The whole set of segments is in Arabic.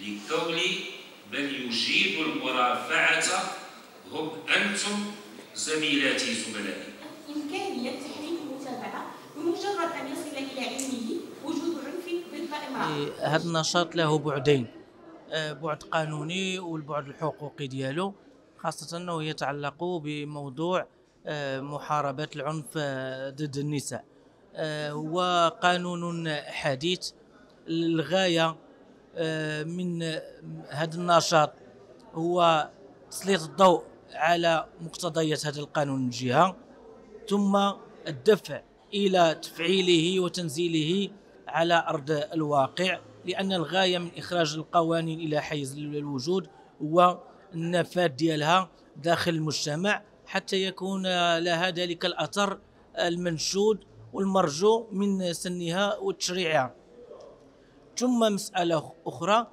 لكون من يجيد المرافعة هم أنتم زميلاتي زملائي. إمكانية تحريم المتابعة بمجرد أن يصل إلى علمه وجود عنف ضد امرأة هذا النشاط له بعدين. آه، بعد قانوني والبعد الحقوقي ديالو خاصة أنه يتعلق بموضوع آه، محاربة العنف آه، ضد النساء. هو قانون حديث الغاية من هذا النشاط هو تسليط الضوء على مقتضيات هذا القانون من جهة ثم الدفع إلى تفعيله وتنزيله على أرض الواقع لأن الغاية من إخراج القوانين إلى حيز الوجود هو النفاذ ديالها داخل المجتمع حتى يكون لها ذلك الأثر المنشود والمرجو من سنها وتشريعها. ثم مسألة أخرى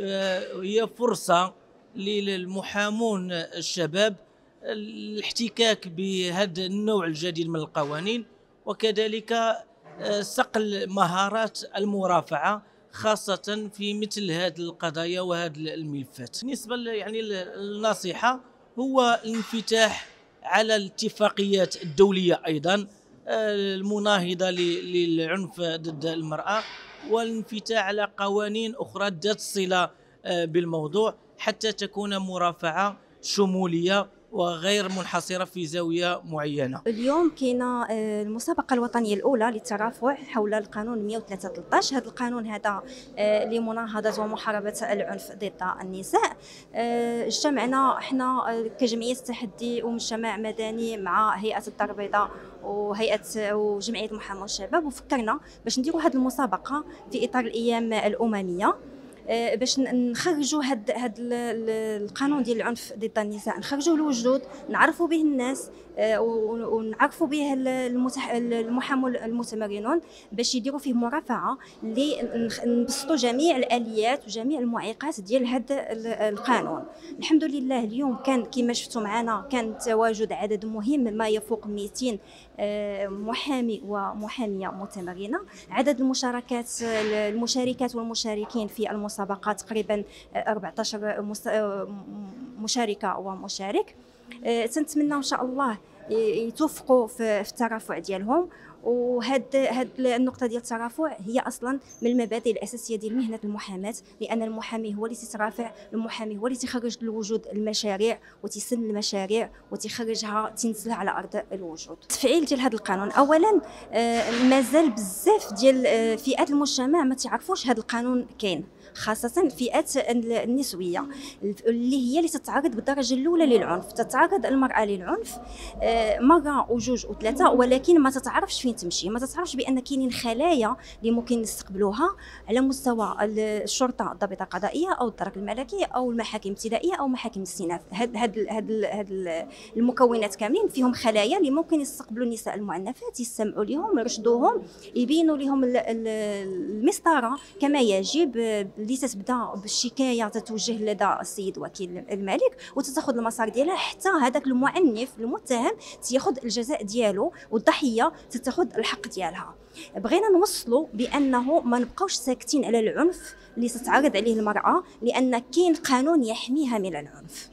آه، هي فرصة للمحامون الشباب الاحتكاك بهذا النوع الجديد من القوانين وكذلك آه، صقل مهارات المرافعة خاصة في مثل هذه القضايا وهذه الملفات. بالنسبة يعني النصيحة هو الانفتاح على الاتفاقيات الدولية أيضا آه، المناهضة للعنف ضد المرأة. والانفتاح على قوانين أخرى ذات صلة آه، بالموضوع حتى تكون مرافعة شمولية. وغير منحصرة في زاوية معينة. اليوم كاينة آه، المسابقة الوطنية الأولى للترافع حول القانون 113 هذا القانون هذا آه، لمناهضه ومحاربة العنف ضد النساء. آه، اجتمعنا إحنا كجمعية التحدي ومجتمع مدني مع هيئة الدار البيضاء وهيئة وجمعية محاماه الشباب وفكرنا باش نديروا هذه المسابقة في إطار الأيام الأممية. باش نخرجوا هاد هاد القانون ديال العنف ضد النساء نخرجوه لوجود نعرفوا به الناس آه، ونعرفوا به المحامون المتمرنون باش يديروا فيه مرافعة اللي نبسطوا جميع الآليات وجميع المعيقات ديال هذا القانون. الحمد لله اليوم كان كما شفتوا معنا كان تواجد عدد مهم ما يفوق 200 آه، محامي ومحاميه متمرنة. عدد المشاركات المشاركات والمشاركين في المسابقه تقريبا 14 مشاركة ومشارك. آه، تنتمنى إن شاء الله يتوفقوا في الترافع ديالهم. وهاد هاد النقطة ديال الترافع هي أصلا من المبادئ الأساسية ديال مهنة المحاماة لأن المحامي هو اللي تيترافع المحامي هو اللي تيخرج للوجود المشاريع وتيسن المشاريع وتيخرجها تنزلها على أرض الوجود. التفعيل ديال هذا القانون اولا آه، مازال بزاف ديال آه، فئات المجتمع ما تعرفوش هذا القانون كاين خاصة الفئات النسوية اللي هي اللي تتعرض بالدرجة الأولى للعنف تتعرض المرأة للعنف آه، مرة وجوج وثلاثة ولكن ما تتعرفش فين تمشي. ما تتعرفش بأن كاينين خلايا اللي ممكن نستقبلوها على مستوى الشرطة الضابطة القضائية أو الدرك الملكي أو المحاكم الابتدائية أو محاكم الاستئناف هاد هاد هاد هاد المكونات كاملين فيهم خلايا اللي ممكن يستقبلوا النساء المعنفات يستمعوا لهم يرشدوهم يبينوا لهم المسطرة. كما يجب اللي تتبدا بالشكاية تتوجه لدى السيد وكيل الملك وتتاخذ المسار ديالها حتى هذاك المعنف المتهم تياخذ الجزاء ديالو والضحية تتاخذ الحق ديالها. بغينا نوصلوا بأنه ما نبقاوش ساكتين على العنف اللي تتعرض عليه المرأة لأن كاين قانون يحميها من العنف.